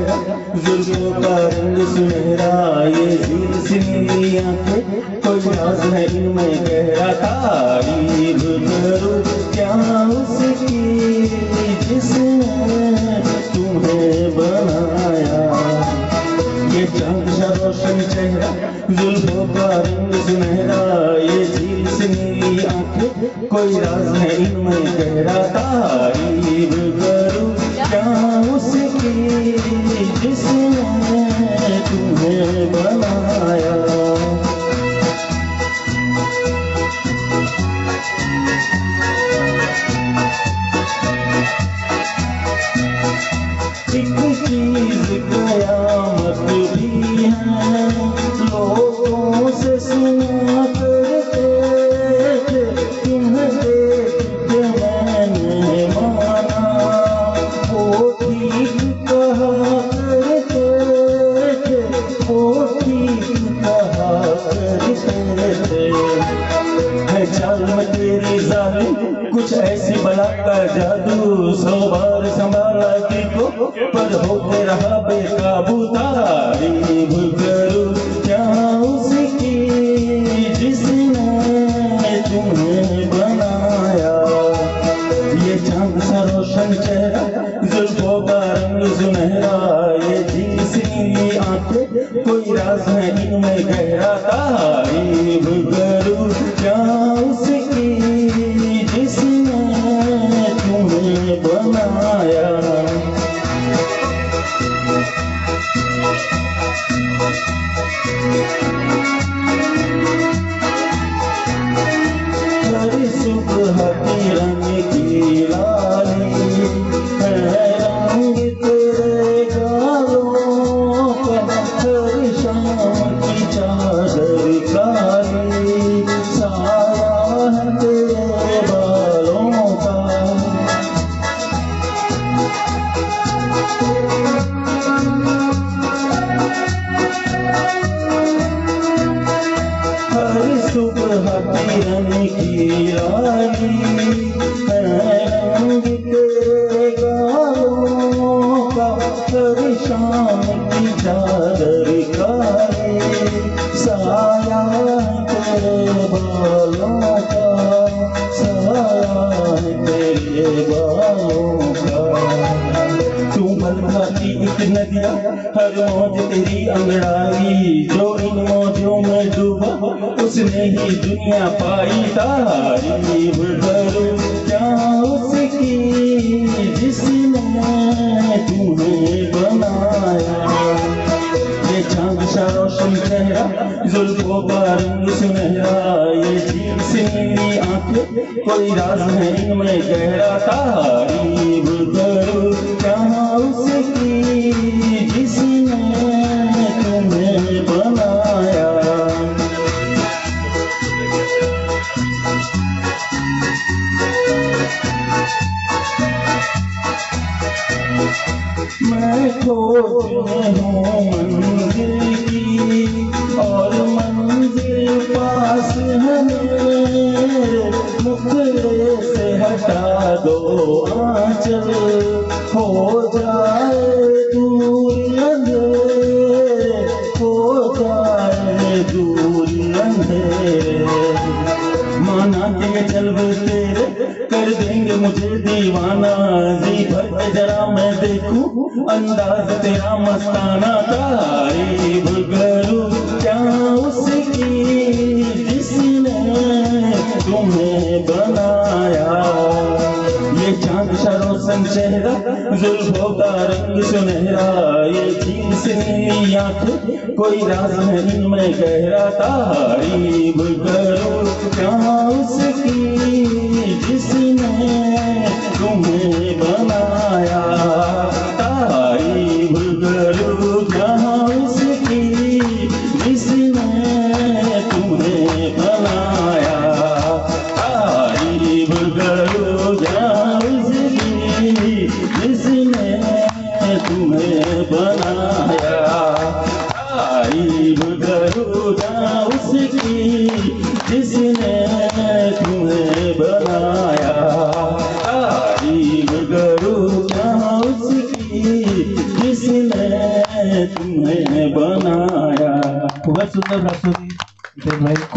میرا ظلم کا رنگ سنہرا، یہ زیر سلی آنکھیں کوئی راز ہے ان میں گہرا تاریب کرو، کیا اس کی جس نے تمہیں بنایا؟ یہ چاند شا روشن چہرہ ظلموں کا رنگ سنہرا، یہ جھیل سنی نیلی آنکھیں کوئی راز ہے ان میں گہرا تعریف کروں کیا اس کی جس نے تمہیں بنایا۔ کچھ ایسی بلا کا جادو سو بار سنبھالا کی کو پر ہوتے رہا بے قابو تاری تعریف کروں کیا اس کی جس نے تمہیں بنایا۔ یہ چاند سا روشن چہرہ، زلفوں کا رنگ سنہرا یہ جھیل آنکھیں، کوئی راز ہے ان میں گہرا تعریف کروں کیا کا شام کی چادر کالی سایہ تیرے بالوں کا سایہ تیرے بالوں کا تو ملکہ ایک ندیا ہر موج تیری انگڑائی جو ان موجوں میں ڈوبا اس نے ہی دنیا پائی تعریف کروں کیا اس کی سے نیلی آنکھیں کوئی راز ہے ان میں گہرا تعریف کروں کیا اس کی جس نے تمہیں بنایا؟ میں کھوج میں ہوں منزل کی، اور منزل پاس ہے دو آنچل ہو جائے دور اندھیرے، ہو جائے دور اندھیرے۔ مانا کے جلوے تیرے کر دیں گے مجھے دیوانہ۔ جی بھر کے ذرا میں دیکھوں، انداز تیرا مستانہ۔ تعریف کروں کیا اس کی چہرہ زلفوں کا رنگ سنہرا یہ جھیل سے آنکھ آنکھیں کوئی راز ہے ان میں گہرا تعریف کرو کیا اس کی جس نے تمہیں سندر نے